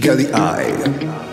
Kigali Eye.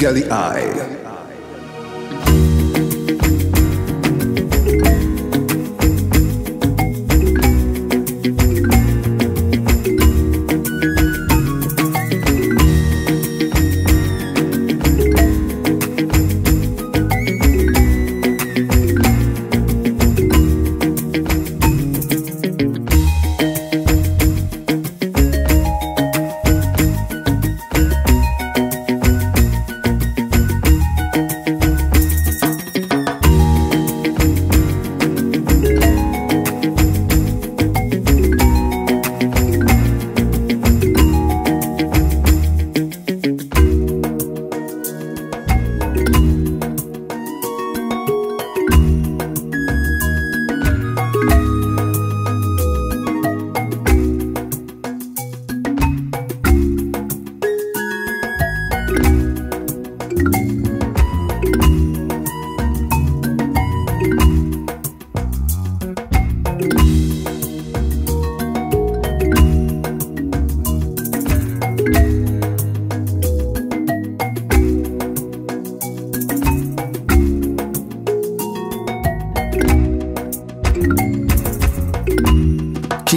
Kigali Eye.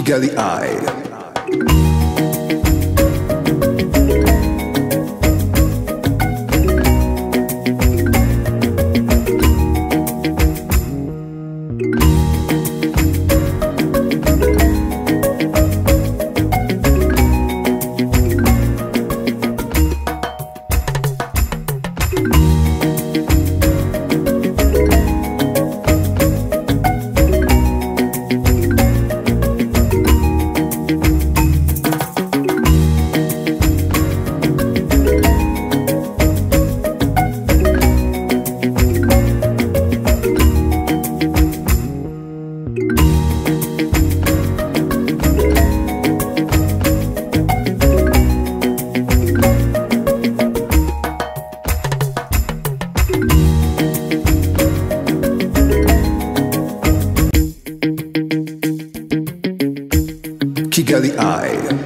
Kigali Eye. Kigali Eye.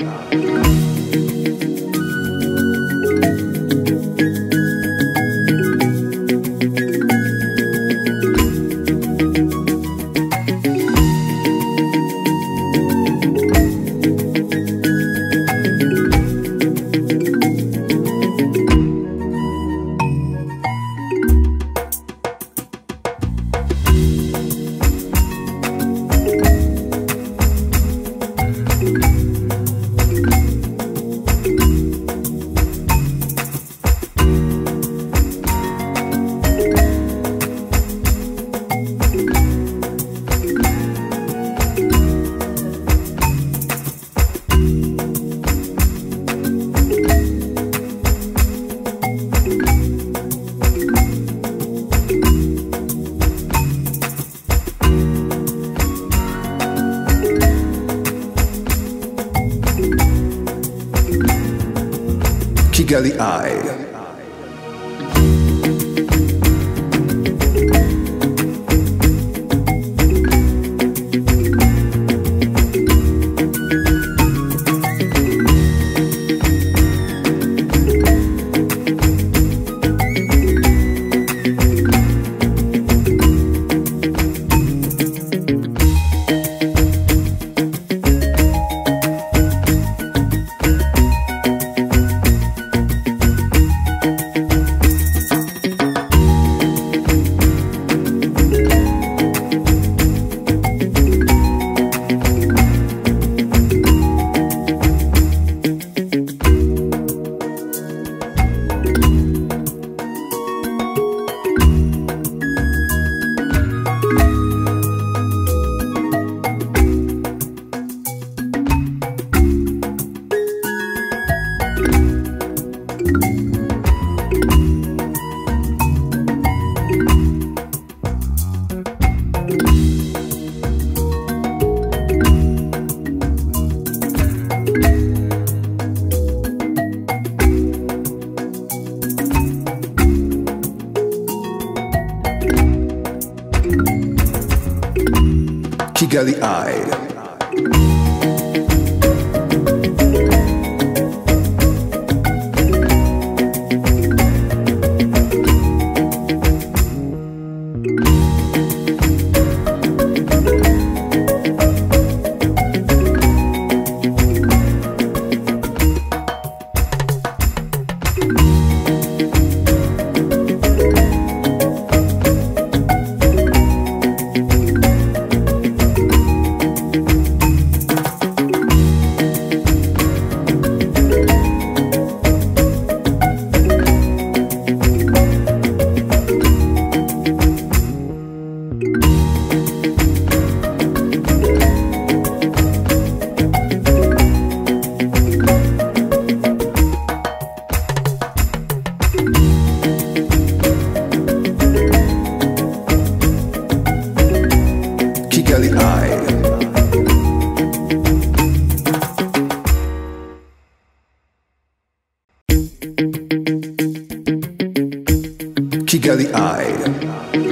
Kigali Eye. Kigali Eye. the eye.